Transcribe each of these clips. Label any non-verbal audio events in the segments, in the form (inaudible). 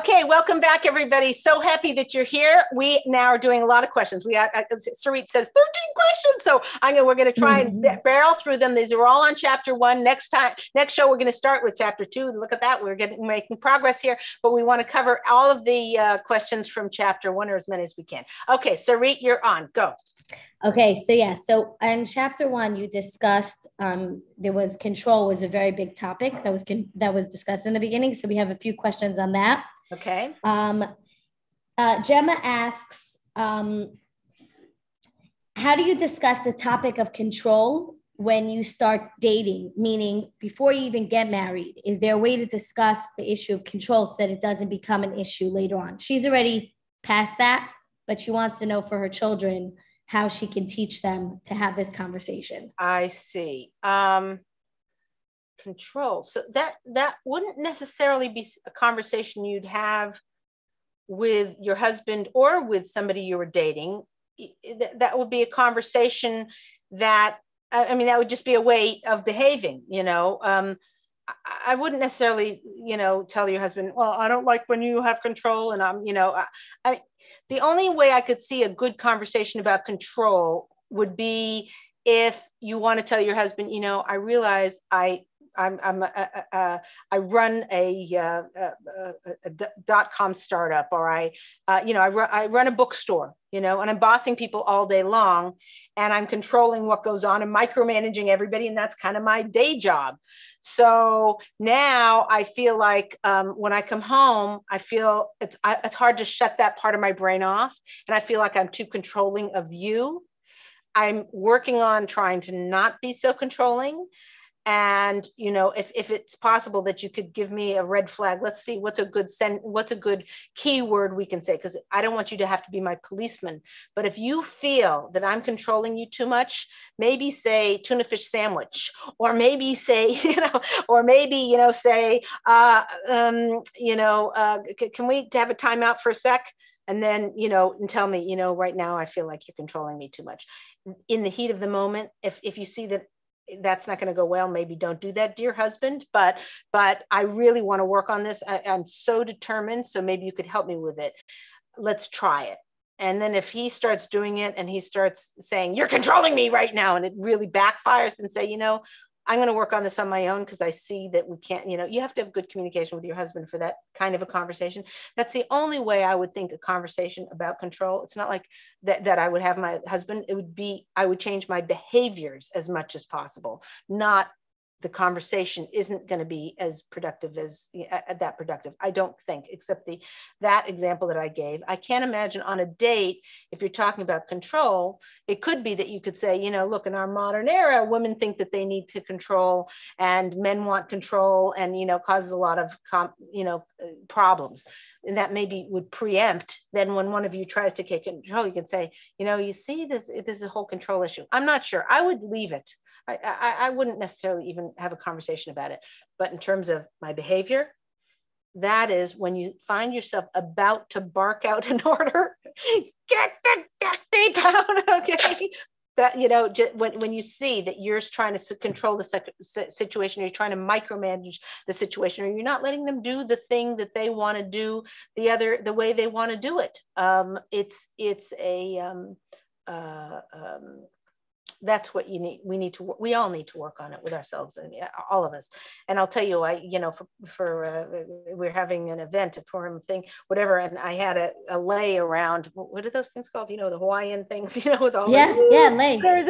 Okay, welcome back, everybody. So happy that you're here. We now are doing a lot of questions. We, uh, uh Sarit says 13 questions, so I know we're going to try mm-hmm. and barrel through them. These are all on chapter one. Next time, next show, we're going to start with chapter two. Look at that, we're getting making progress here. But we want to cover all of the uh, questions from chapter one or as many as we can. Okay, Sarit, you're on. Go. Okay, so yeah, so in chapter one, you discussed um, there was control was a very big topic that was con- that was discussed in the beginning. So we have a few questions on that. Okay. Um, uh, Gemma asks, um, how do you discuss the topic of control when you start dating? Meaning, before you even get married, is there a way to discuss the issue of control so that it doesn't become an issue later on? She's already past that, but she wants to know for her children how she can teach them to have this conversation. I see. Um, control. So that that wouldn't necessarily be a conversation you'd have with your husband or with somebody you were dating. That would be a conversation that I mean that would just be a way of behaving. You know, um, I wouldn't necessarily you know tell your husband, well, I don't like when you have control, and I'm you know, I, I the only way I could see a good conversation about control would be if you want to tell your husband, you know, I realize I I'm, I'm a, a, a, I run a, uh, dot com startup, or I, uh, you know, I run, I run a bookstore, you know, and I'm bossing people all day long, and I'm controlling what goes on and micromanaging everybody, and that's kind of my day job. So now I feel like um, when I come home, I feel it's I, it's hard to shut that part of my brain off, and I feel like I'm too controlling of you. I'm working on trying to not be so controlling and you know if, if it's possible that you could give me a red flag let's see what's a good send what's a good keyword we can say because i don't want you to have to be my policeman. But if you feel that i'm controlling you too much maybe say tuna fish sandwich or maybe say (laughs) you know or maybe you know say uh, um, you know uh, c- can we have a timeout for a sec? And then you know and tell me you know right now i feel like you're controlling me too much. In the heat of the moment if if you see that that's not going to go well maybe don't do that dear husband but but i really want to work on this. I, i'm so determined so maybe you could help me with it. Let's try it. And then if he starts doing it and he starts saying you're controlling me right now and it really backfires then say you know I'm going to work on this on my own because I see that we can't, you know, you have to have good communication with your husband for that kind of a conversation. That's the only way I would think a conversation about control. It's not like that, that I would have my husband. It would be, I would change my behaviors as much as possible, not the conversation isn't going to be as productive as uh, that productive i don't think except the that example that i gave. I can't imagine on a date if you're talking about control it could be that you could say you know look in our modern era women think that they need to control and men want control and you know causes a lot of com, you know uh, problems. And that maybe would preempt then when one of you tries to take control you can say you know you see this this is a whole control issue. I'm not sure. I would leave it I, I, I wouldn't necessarily even have a conversation about it. But in terms of my behavior, that is when you find yourself about to bark out an (laughs) order, get the duct down, (laughs) okay? That, you know, when, when you see that you're trying to control the situation, you're trying to micromanage the situation, or you're not letting them do the thing that they want to do the other, the way they want to do it. Um, it's, it's a, um, uh, um, that's what you need we need to we all need to work on it with ourselves and all of us. And i'll tell you i you know for for uh, we're having an event a forum thing whatever and i had a, a lei around what are those things called? You know the hawaiian things (laughs) you know with all yeah the, yeah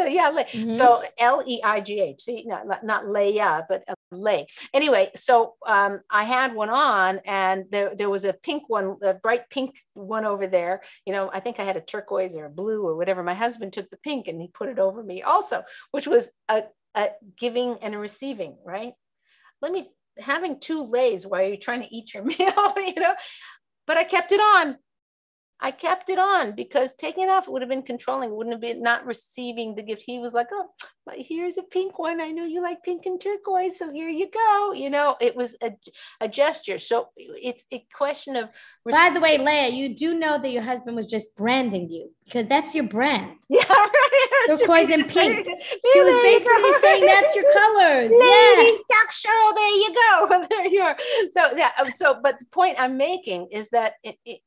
a yeah lei mm-hmm. so l-e-i-g-h see not not leia but lei anyway so um, i had one on and there there was a pink one a bright pink one over there you know i think i had a turquoise or a blue or whatever my husband took the pink and he put it over me also, which was a, a giving and a receiving, right? Let me having two leis while you're trying to eat your (laughs) meal, you know, but I kept it on. I kept it on because taking it off would have been controlling, wouldn't have been not receiving the gift. He was like, Oh, here's a pink one. I know you like pink and turquoise. So here you go. You know, it was a, a gesture. So it's a question of. By the way, Leah, you do know that your husband was just branding you because that's your brand. (laughs) Yeah, right. Turquoise and pink. he was basically saying that's your colors. (laughs) Yeah. talk show. There you go. (laughs) There you are. So yeah. So, but the point I'm making is that it, it,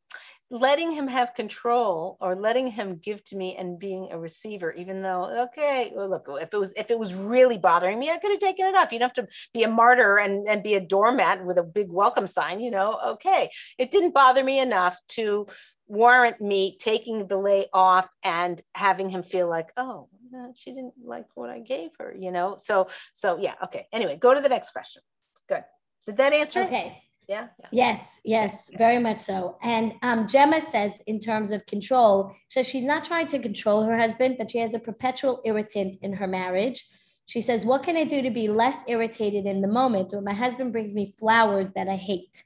letting him have control or letting him give to me and being a receiver even though okay well, look if it was if it was really bothering me i could have taken it off. You don't have to be a martyr and and be a doormat with a big welcome sign you know okay. It didn't bother me enough to warrant me taking the lei off and having him feel like oh she didn't like what i gave her you know? So so yeah okay. Anyway go to the next question. Good. Did that answer okay yeah, yeah. Yes, yes, very much so. And um, Gemma says, in terms of control, says she's not trying to control her husband, but she has a perpetual irritant in her marriage. She says, What can I do to be less irritated in the moment when my husband brings me flowers that I hate?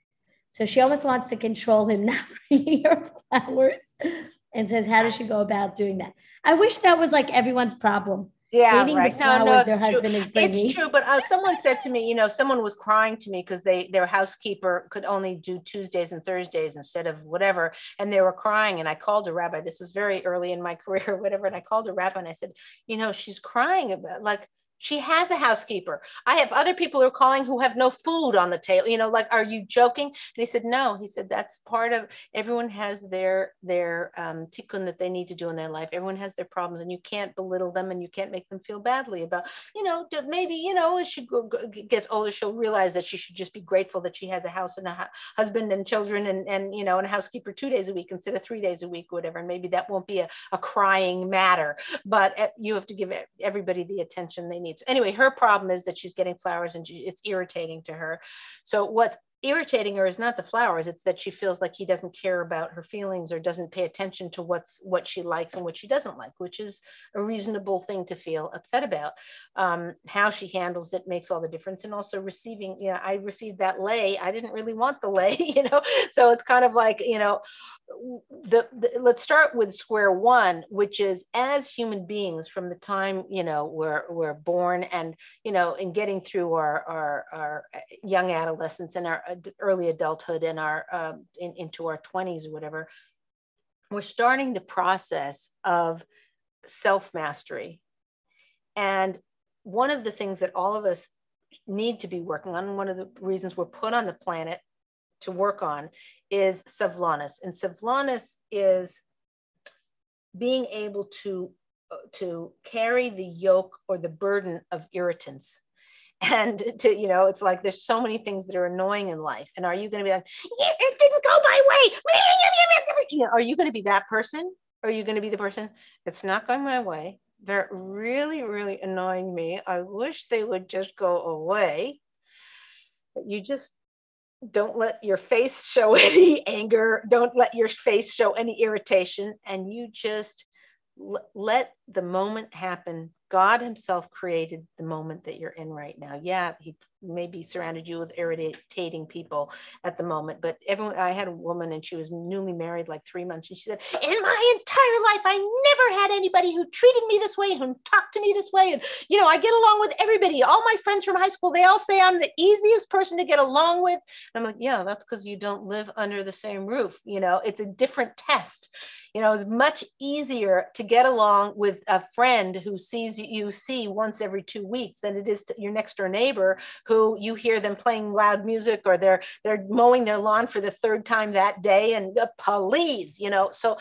So she almost wants to control him (laughs) not bringing her flowers and says, How does she go about doing that? I wish that was like everyone's problem yeah, right. the flowers no, no, their husband true. is bringing. It's true, but uh, someone said to me, you know, someone was crying to me because they their housekeeper could only do Tuesdays and Thursdays instead of whatever, and they were crying. And I called a rabbi. This was very early in my (laughs) career, or whatever. And I called a rabbi and I said, you know, she's crying about like she has a housekeeper. I have other people who are calling who have no food on the table. You know, like, are you joking? And he said, no. He said that's part of everyone has their their um, tikkun that they need to do in their life. Everyone has their problems, and you can't belittle them, and you can't make them feel badly about. You know, maybe you know as she gets older, she'll realize that she should just be grateful that she has a house and a husband and children, and and you know, and a housekeeper two days a week instead of three days a week, whatever. And maybe that won't be a, a crying matter, but eh, you have to give everybody the attention they need needs. Anyway, her problem is that she's getting flowers and she, it's irritating to her. So what's irritating her is not the flowers it's that she feels like he doesn't care about her feelings or doesn't pay attention to what's what she likes and what she doesn't like which is a reasonable thing to feel upset about. Um, how she handles it makes all the difference and also receiving yeah i received that lei i didn't really want the lei (laughs) you know? So it's kind of like you know the, the, let's start with square one which is as human beings from the time you know we're we're born and you know in getting through our our, our young adolescence and our early adulthood and our um, in, into our 20s or whatever we're starting the process of self mastery and one of the things that all of us need to be working on one of the reasons we're put on the planet to work on is savlanis. And savlanis is being able to, uh, to carry the yoke or the burden of irritants. And to, you know, it's like there's so many things that are annoying in life. And are you going to be like, it didn't go my way? (laughs) You know, are you going to be that person? Are you going to be the person that's not going my way? They're really, really annoying me. I wish they would just go away. But you just don't let your face show (laughs) any anger don't let your face show any irritation and you just let the moment happened. God Himself created the moment that you're in right now. Yeah, He maybe surrounded you with irritating people at the moment, but everyone, I had a woman and she was newly married like three months, and she said, In my entire life, I never had anybody who treated me this way, who talked to me this way. And, you know, I get along with everybody. All my friends from high school, they all say I'm the easiest person to get along with. And I'm like, Yeah, that's because you don't live under the same roof. You know, it's a different test. You know, it's much easier to get along with a friend who sees you see once every two weeks than it is to your next door neighbor who you hear them playing loud music or they're they're mowing their lawn for the third time that day and uh, the police you know so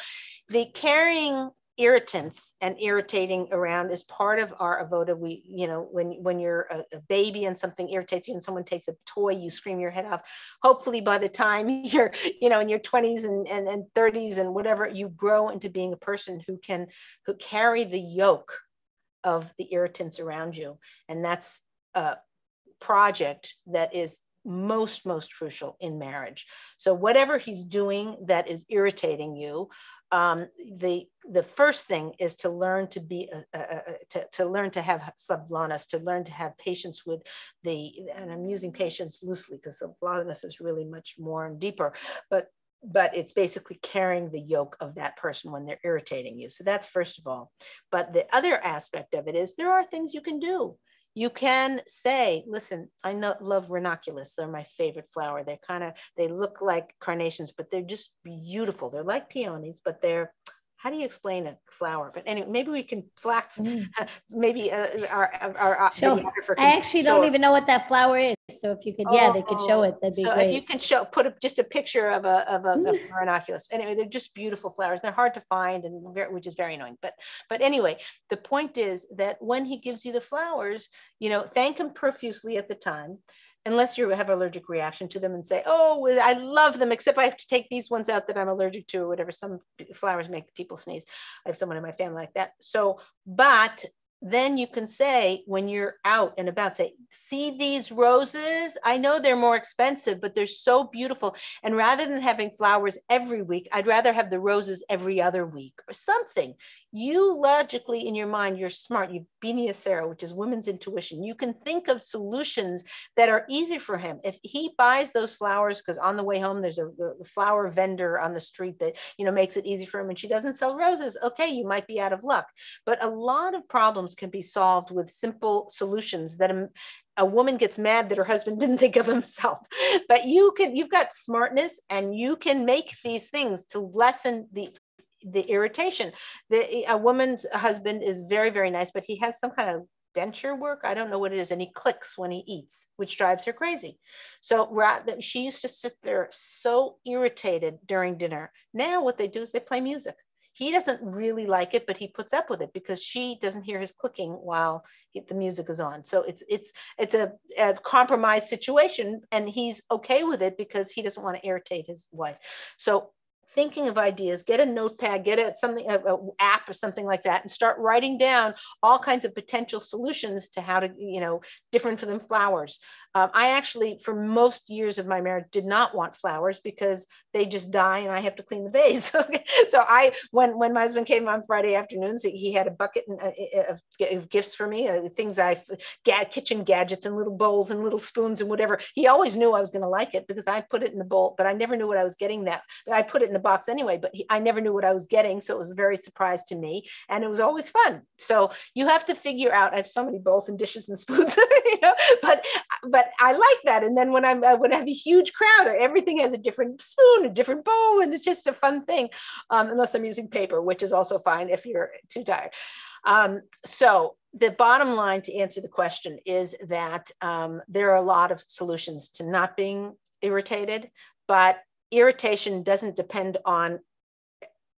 the carrying irritants and irritating around is part of our avoda we you know when when you're a, a, baby and something irritates you and someone takes a toy you scream your head off hopefully by the time (laughs) you're you know in your 20s and, and, and 30s and whatever you grow into being a person who can who carry the yoke of the irritants around you. And that's a project that is most, most crucial in marriage. So whatever he's doing that is irritating you, um, the the first thing is to learn to be uh, uh, to, to learn to have savlanis, to learn to have patience with the and I'm using patience loosely because savlanis is really much more and deeper, but but it's basically carrying the yoke of that person when they're irritating you. So that's first of all. But the other aspect of it is there are things you can do. You can say, listen, I know, love ranunculus. They're my favorite flower. They're kind of, they look like carnations, but they're just beautiful. They're like peonies, but they're how do you explain a flower? But anyway, maybe we can flack, mm. (laughs) maybe uh, our, our, I actually don't even know what that flower is. So if you could, yeah, they could show it. That'd be so great. you can show, put a, just a picture of a, of a, mm. ranunculus. Anyway, they're just beautiful flowers. They're hard to find and very, which is very annoying. But, but anyway, the point is that when he gives you the flowers, you know, thank him profusely at the time unless you have allergic reaction to them and say, oh, I love them, except I have to take these ones out that I'm allergic to or whatever. Some flowers make people sneeze. I have someone in my family like that. So, but then you can say when you're out and about say see these roses i know they're more expensive but they're so beautiful and rather than having flowers every week i'd rather have the roses every other week or something you logically in your mind you're smart. You've been sarah which is women's intuition. You can think of solutions that are easy for him. If he buys those flowers because on the way home there's a, a flower vendor on the street that you know makes it easy for him and she doesn't sell roses okay you might be out of luck. But a lot of problems can be solved with simple solutions that a, a woman gets mad that her husband (laughs) didn't think of himself. But you can you've got smartness and you can make these things to lessen the the irritation. The a woman's husband is very very nice but he has some kind of denture work. I don't know what it is. And he clicks when he eats which drives her crazy. So rather she used to sit there so irritated during dinner. Now what they do is they play music. He doesn't really like it but he puts up with it because she doesn't hear his clicking while he, the music is on. So it's it's it's a, a compromised situation and he's okay with it because he doesn't want to irritate his wife. So thinking of ideas, get a notepad, get a something, a, a, app or something like that, and start writing down all kinds of potential solutions to how to, you know, different for them flowers. Um, I actually, for most years of my marriage, did not want flowers because they just die and I have to clean the vase. (laughs) so I, when when my husband came on Friday afternoons, he had a bucket uh, of, of gifts for me, uh, things I, ga- kitchen gadgets and little bowls and little spoons and whatever. He always knew I was going to like it because I put it in the bowl, but I never knew what I was getting. That I put it in the box anyway, but he, I never knew what I was getting, so it was a very surprise to me, and it was always fun. So you have to figure out. I have so many bowls and dishes and spoons, (laughs) you know, but but but I like that. And then when I'm uh, when I have a huge crowd, or everything has a different spoon, a different bowl, and it's just a fun thing. Um, unless I'm using paper, which is also fine if you're too tired. Um, so the bottom line to answer the question is that um, there are a lot of solutions to not being irritated, but irritation doesn't depend on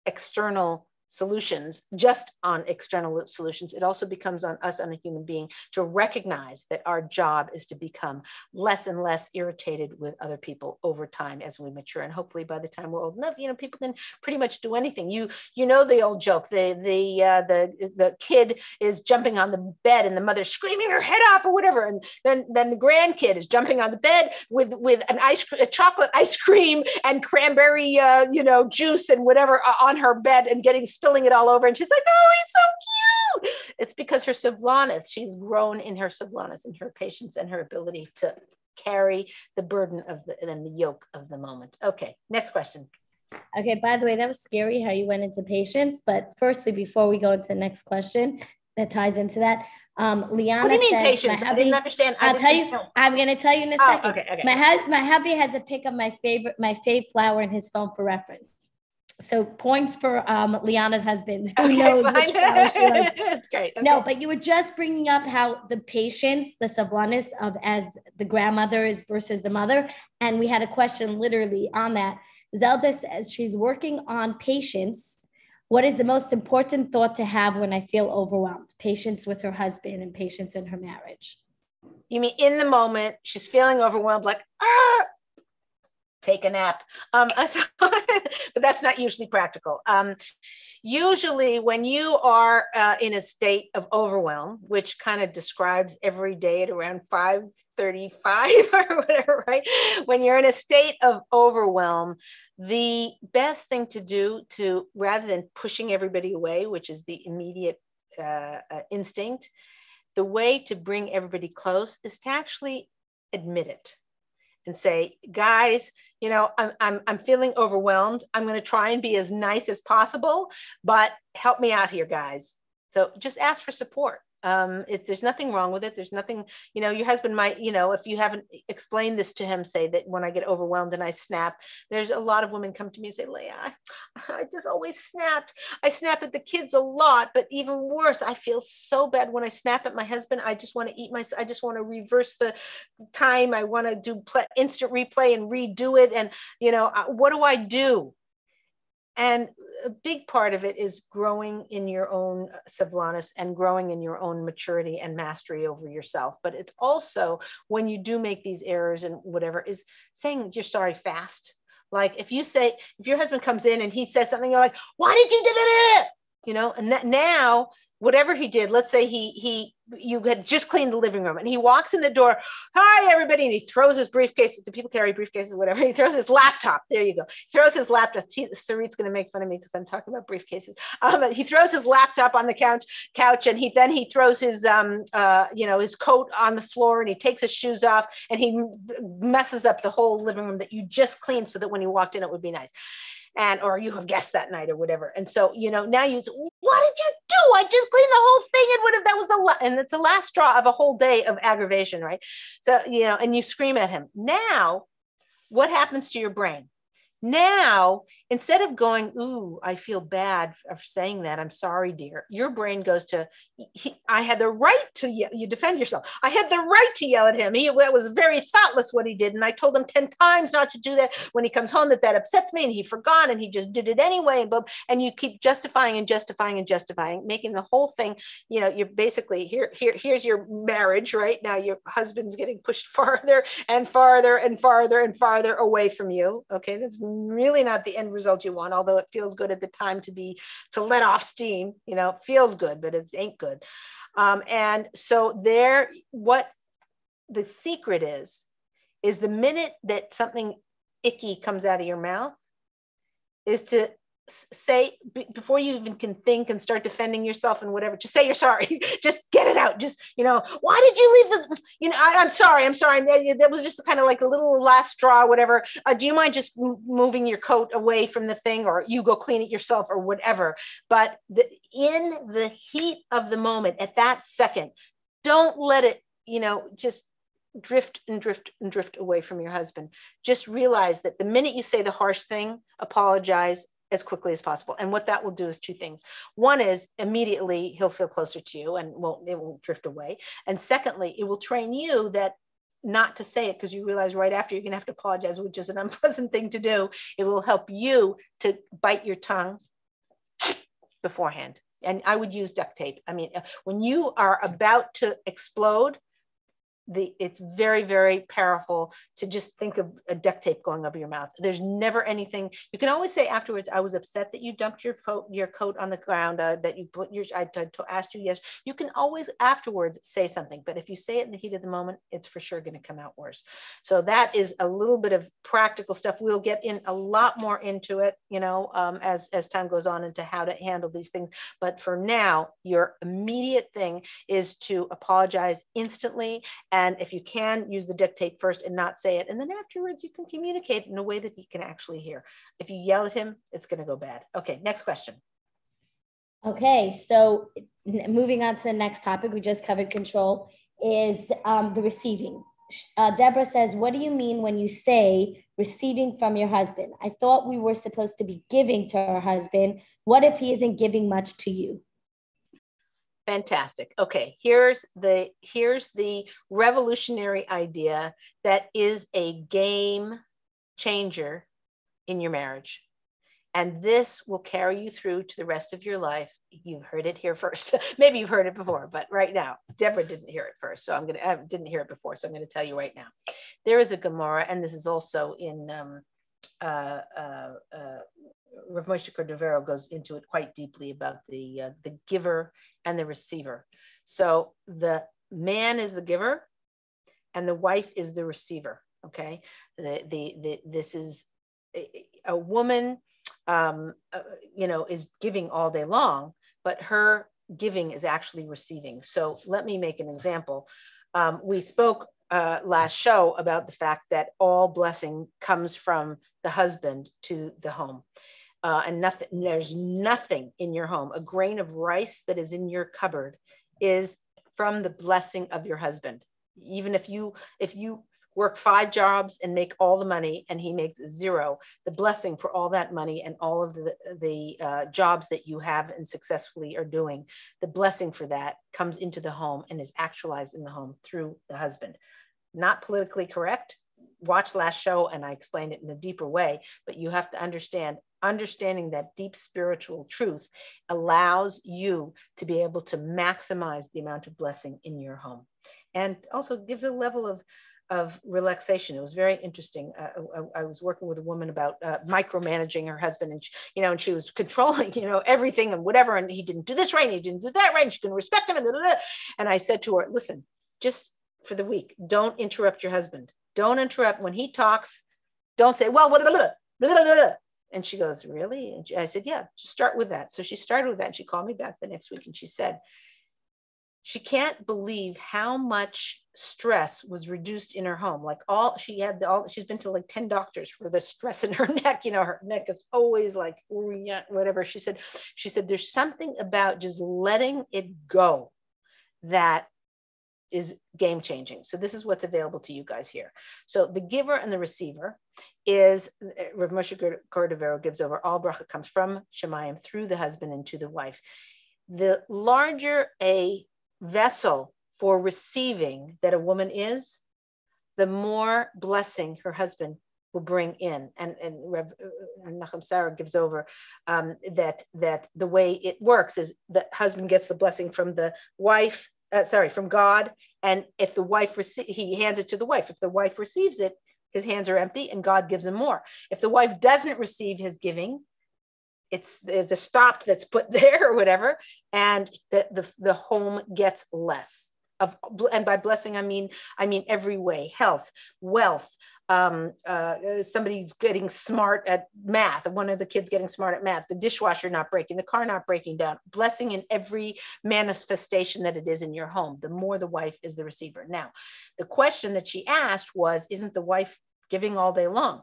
external solutions just on external solutions it also becomes on us on a human being to recognize that our job is to become less and less irritated with other people over time as we mature. And hopefully by the time we're old enough you know people can pretty much do anything. You you know the old joke the the uh, the the kid is jumping on the bed and the mother's screaming her head off or whatever. And then then the grandkid is jumping on the bed with with an ice a chocolate ice cream and cranberry uh, you know juice and whatever uh, on her bed and getting spilling it all over. And she's like, oh, he's so cute. It's because her savlanis, she's grown in her savlanis and her patience and her ability to carry the burden of the and the yoke of the moment. Okay, next question. Okay, by the way, that was scary how you went into patience. But firstly, before we go into the next question, that ties into that. Um, Liana what do you mean says, patience? I didn't understand. I'll tell you. Know. I'm going to tell you in a oh, second. Okay, okay. My, ha- my hubby has a pic of my favorite, my fave flower in his phone for reference. So points for um, Liana's husband. (laughs) Who okay, knows fine. which flower she likes. (laughs) That's great. Okay. No, but you were just bringing up how the patience, the savlanis of as the grandmother is versus the mother. And we had a question literally on that. Zelda says she's working on patience. What is the most important thought to have when I feel overwhelmed? Patience with her husband and patience in her marriage. You mean in the moment, she's feeling overwhelmed, like, ah, take a nap. Um, (laughs) but that's not usually practical. Um, usually, when you are uh, in a state of overwhelm, which kind of describes every day at around 535 (laughs) or whatever, right? When you're in a state of overwhelm, the best thing to do to rather than pushing everybody away, which is the immediate uh, uh, instinct, the way to bring everybody close is to actually admit it and say, guys, you know, I'm, I'm, I'm feeling overwhelmed. I'm going to try and be as nice as possible, but help me out here, guys. So just ask for support. Um, it's there's nothing wrong with it. There's nothing, you know, your husband might, you know, if you haven't explained this to him, say that when I get overwhelmed and I snap, there's a lot of women come to me and say, Leah, I, (laughs) I just always snapped. I snap at the kids a lot, but even worse, I feel so bad when I snap at my husband. I just want to eat my, I just want to reverse the time. I want to do instant replay and redo it. And, you know, what do I do? And a big part of it is growing in your own savlanis and growing in your own maturity and mastery over yourself. But it's also when you do make these errors and whatever, is saying you're sorry fast. Like if you say, if your husband comes in and he says something, you're like, why did you do that? You know, and that now whatever he did, let's say he he you had just cleaned the living room and he walks in the door, hi everybody, and he throws his briefcase. Do people carry briefcases, whatever? (laughs) He throws his laptop. There you go. He throws his laptop. Sarit's going to make fun of me because I'm talking about briefcases. Um, he throws his laptop on the couch, couch, and he then he throws his um uh you know his coat on the floor and he takes his shoes off and he messes up the whole living room that you just cleaned so that when he walked in it would be nice and or you have guests that night or whatever. And so, you know, now you what did you do? I just cleaned the whole thing. And what if that was the la-? and it's the last straw of a whole day of aggravation, right? So, you know, and you scream at him. Now, what happens to your brain? Now, instead of going, Ooh, I feel bad for saying that, I'm sorry, dear, your brain goes to, I had the right to yell, you defend yourself. I had the right to yell at him. He that was very thoughtless what he did. And I told him 10 times not to do that when he comes home, that that upsets me and he forgot and he just did it anyway. And, and you keep justifying and justifying and justifying, making the whole thing, you know, you're basically here, here, here's your marriage, right? Now your husband's getting pushed (laughs) farther and farther and farther and farther away from you. Okay. That's really not the end result you want, although it feels good at the time to be to let off steam. You know, feels good, but it ain't good. Um, and so there, what the secret is, is the minute that something icky comes out of your mouth, is to say before you even can think and start defending yourself and whatever just say you're sorry. (laughs) Just get it out. Just you know why did you leave the you know I, am sorry i'm sorry. That was just kind of like a little last straw whatever. Uh, do you mind just moving your coat away from the thing or you go clean it yourself or whatever. But the, in the heat of the moment at that second don't let it you know just drift and drift and drift away from your husband. Just realize that the minute you say the harsh thing, apologize, as quickly as possible. And what that will do is two things. One is immediately he'll feel closer to you and won't it won't drift away. And secondly, it will train you that not to say it because you realize right after you're going to have to apologize, which is an (laughs) unpleasant thing to do. It will help you to bite your tongue beforehand. And I would use duct tape. I mean, when you are about to explode, the it's very very powerful to just think of a duct tape going over your mouth. There's never anything you can always say afterwards i was upset that you dumped your coat your coat on the ground uh, that you put your i asked you yes. You can always afterwards say something but if you say it in the heat of the moment it's for sure going to come out worse. So that is a little bit of practical stuff. We'll get in a lot more into it you know um, as as time goes on into how to handle these things. But for now your immediate thing is to apologize instantly and if you can, use the dictate first and not say it. And then afterwards, you can communicate in a way that he can actually hear. If you yell at him, it's going to go bad. Okay, next question. Okay, so moving on to the next topic, we just covered control, is um, the receiving. Uh, Deborah says, What do you mean when you say receiving from your husband? I thought we were supposed to be giving to our husband. What if he isn't giving much to you? Fantastic. Okay, here's the here's the revolutionary idea that is a game changer in your marriage. And this will carry you through to the rest of your life. You heard it here first. (laughs) Maybe you've heard it before, but right now, Deborah didn't hear it first. So I'm going to, I didn't hear it before. So I'm going to tell you right now. There is a Gemara, and this is also in um, uh, uh, uh, Rav Moshe Cordovero goes into it quite deeply about the uh, the giver and the receiver. So the man is the giver, and the wife is the receiver. Okay, the the, the this is a, a woman, um, uh, you know, is giving all day long, but her giving is actually receiving. So let me make an example. Um, we spoke uh, last show about the fact that all blessing comes from the husband to the home uh, and nothing there's nothing in your home. A grain of rice that is in your cupboard is from the blessing of your husband. Even if you if you work five jobs and make all the money and he makes zero the blessing for all that money and all of the, the uh, jobs that you have and successfully are doing the blessing for that comes into the home and is actualized in the home through the husband. Not politically correct. Watch last show and i explained it in a deeper way but you have to understand understanding that deep spiritual truth allows you to be able to maximize the amount of blessing in your home and also gives a level of of relaxation. It was very interesting. Uh, I, I, was working with a woman about uh, micromanaging her husband, and she, you know, and she was controlling, you know, everything and whatever. And he didn't do this right, and he didn't do that right. And she didn't respect him, and, and I said to her, "Listen, just for the week, don't interrupt your husband. Don't interrupt when he talks. Don't say, well, blah, blah, blah, And she goes, really? And I said, yeah, start with that. So she started with that. And she called me back the next week, and she said, she can't believe how much stress was reduced in her home. Like all she had, the, all she's been to like 10 doctors for the stress in her (laughs) neck. You know, her neck is always like whatever. She said, she said, there's something about just letting it go that is game changing. So this is what's available to you guys here. So the giver and the receiver is Rav Moshe Cordovero gives over all bracha comes from Shemayim through the husband and to the wife. The larger a vessel for receiving that a woman is, the more blessing her husband will bring in. And, and Rev, uh, Nachum Sarah gives over um, that, that the way it works is the husband gets the blessing from the wife, uh, sorry, from God. And if the wife, rece- he hands it to the wife. If the wife receives it, his hands are empty and God gives him more. If the wife doesn't receive his giving, it's there's a stop that's put (laughs) there or whatever and the, the, the home gets less of and by blessing i mean i mean every way health wealth um, uh, somebody's getting smart at math one of the kids getting smart at math the dishwasher not breaking the car not breaking down blessing in every manifestation that it is in your home the more the wife is the receiver now the question that she asked was isn't the wife giving all day long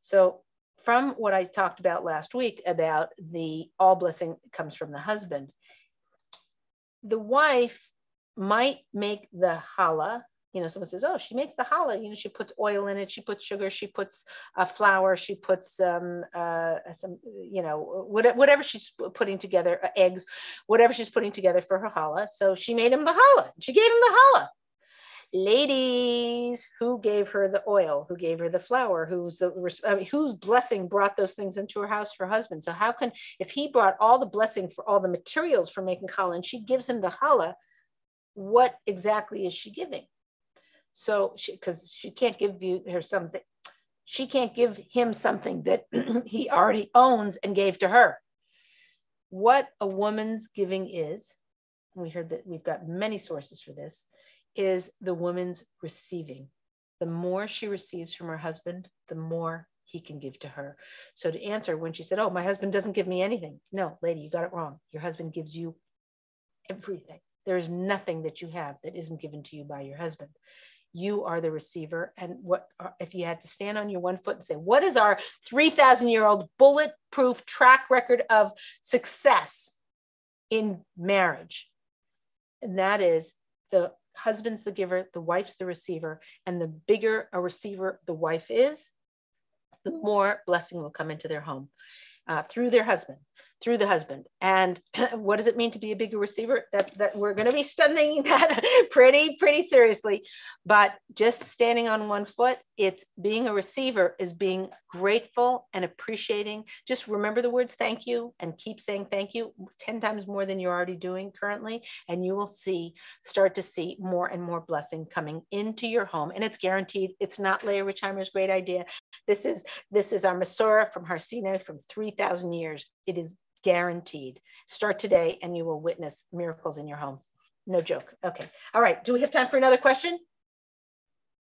so from what I talked about last week about the all blessing comes from the husband, the wife might make the challah. You know, someone says, "Oh, she makes the challah. You know, she puts oil in it. She puts sugar. She puts a uh, flour. She puts um, uh, some, you know, whatever she's putting together, uh, eggs, whatever she's putting together for her challah. So she made him the challah. She gave him the challah ladies who gave her the oil who gave her the flour who's the I mean, whose blessing brought those things into her house for husband so how can if he brought all the blessing for all the materials for making challah and she gives him the challah what exactly is she giving so she because she can't give you her something she can't give him something that (clears throat) he already owns and gave to her what a woman's giving is we heard that we've got many sources for this is the woman's receiving. The more she receives from her husband, the more he can give to her. So to answer when she said, "Oh, my husband doesn't give me anything." No, lady, you got it wrong. Your husband gives you everything. There is nothing that you have that isn't given to you by your husband. You are the receiver. And what if you had to stand on your one foot and say, "What is our 3,000 year old bulletproof track record of success in marriage?" And that is the husband's the giver, the wife's the receiver, and the bigger a receiver the wife is, the more blessing will come into their home uh, through their husband through the husband. And (clears throat) what does it mean to be a bigger receiver? That, that we're going to be studying (laughs) that pretty, pretty seriously. But just standing on one foot, it's being a receiver is being grateful and appreciating. Just remember the words thank you and keep saying thank you 10 times more than you're already doing currently. And you will see, start to see more and more blessing coming into your home. And it's guaranteed. It's not Leah Richeimer's great idea. This is this is our Masorah from Har Sinai from 3,000 years. It is guaranteed. Start today and you will witness miracles in your home. No joke. Okay. All right. Do we have time for another question?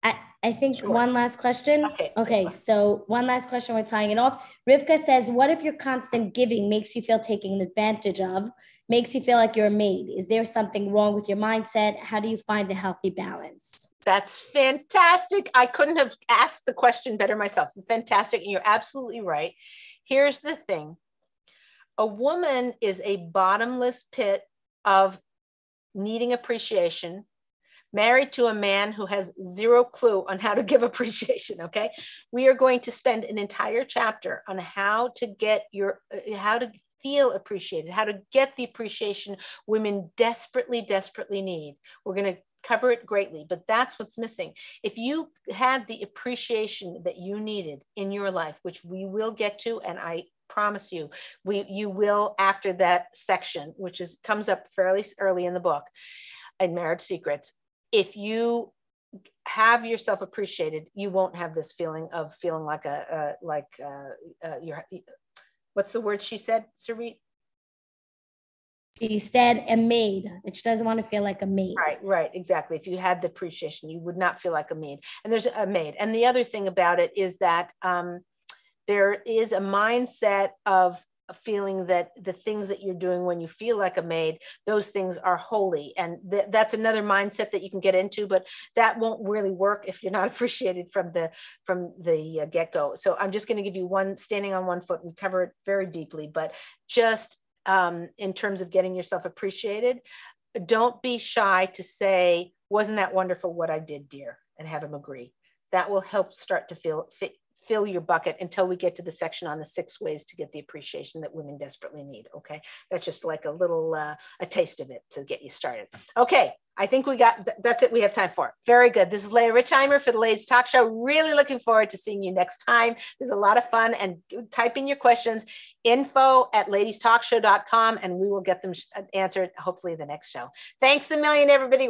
I, I think sure. one last question. Okay. okay. So one last question. We're tying it off. Rivka says, what if your constant giving makes you feel taken advantage of, makes you feel like you're a maid? Is there something wrong with your mindset? How do you find a healthy balance? That's fantastic. I couldn't have asked the question better myself. Fantastic. And you're absolutely right. Here's the thing a woman is a bottomless pit of needing appreciation, married to a man who has zero clue on how to give (laughs) appreciation okay? We are going to spend an entire chapter on how to get your uh, how to feel appreciated how to get the appreciation women desperately desperately need. We're going to cover it greatly but that's what's missing. If you had the appreciation that you needed in your life which we will get to and i promise you we you will after that section which is comes up fairly early in the book in marriage secrets if you have yourself appreciated, you won't have this feeling of feeling like a, a like uh, uh, you're. What's the word she said, Sarit? She said a maid that she doesn't want to feel like a maid. Right, right, exactly. If you had the appreciation, you would not feel like a maid. And there's a maid. And the other thing about it is that um, there is a mindset of feeling that the things that you're doing when you feel like a maid those things are holy. And th- that's another mindset that you can get into but that won't really work if you're not (laughs) appreciated from the from the uh, get-go. So i'm just going to give you one standing on one foot and cover it very deeply but just um, in terms of getting yourself appreciated don't be shy to say wasn't that wonderful what i did dear? and have him agree. That will help start to feel fit, fill your bucket until we get to the section on the six ways to get the appreciation that women desperately need. Okay. That's just like a little, uh, a taste of it to get you started. Okay. I think we got, th- that's it we have time for. Very good. This is Leah Richeimer for the Ladies Talk Show. Really looking forward to seeing you next time. There's a lot of fun and type in your questions, info at ladiestalkshow.com, and we will get them answered hopefully the next show. Thanks a million, everybody.